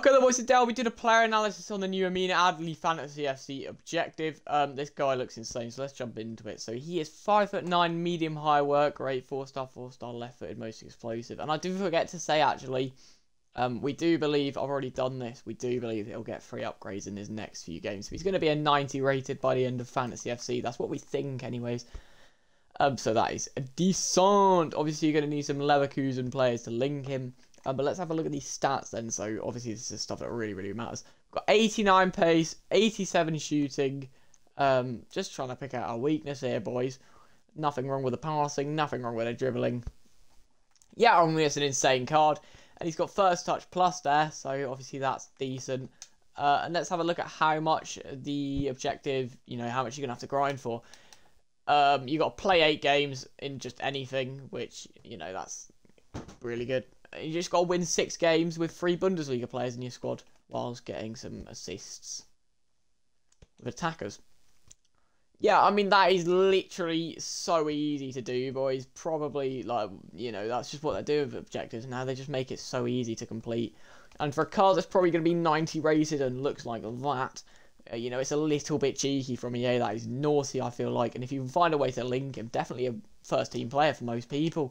To Voice of Dell. We did a player analysis on the new Amine Adli Fantasy FC objective. Um, this guy looks insane, so let's jump into it. So he is five foot nine, medium high work rate, four star, four star, left footed, most explosive. And I do forget to say actually, um, we do believe I've already done this. We do believe he'll get free upgrades in his next few games. So he's going to be a 90 rated by the end of Fantasy FC. That's what we think, anyways. Um, so that is a decent. Obviously, you're going to need some Leverkusen players to link him. Um, but let's have a look at these stats then. So obviously this is stuff that really, really matters. We've got 89 pace, 87 shooting. Um, just trying to pick out our weakness here, boys. Nothing wrong with the passing, nothing wrong with the dribbling. Yeah, only it's an insane card. And he's got first touch plus there, so obviously that's decent. Uh, and let's have a look at how much the objective, you know, how much you're going to have to grind for. Um, you got to play eight games in just anything, which, you know, that's really good you just got to win six games with three Bundesliga players in your squad whilst getting some assists with attackers. Yeah, I mean that is literally so easy to do, boys. Probably like you know that's just what they do with objectives now. They just make it so easy to complete. And for a car that's probably going to be 90 rated and looks like that, uh, you know, it's a little bit cheeky from EA. That is naughty, I feel like. And if you find a way to link him, definitely a first team player for most people.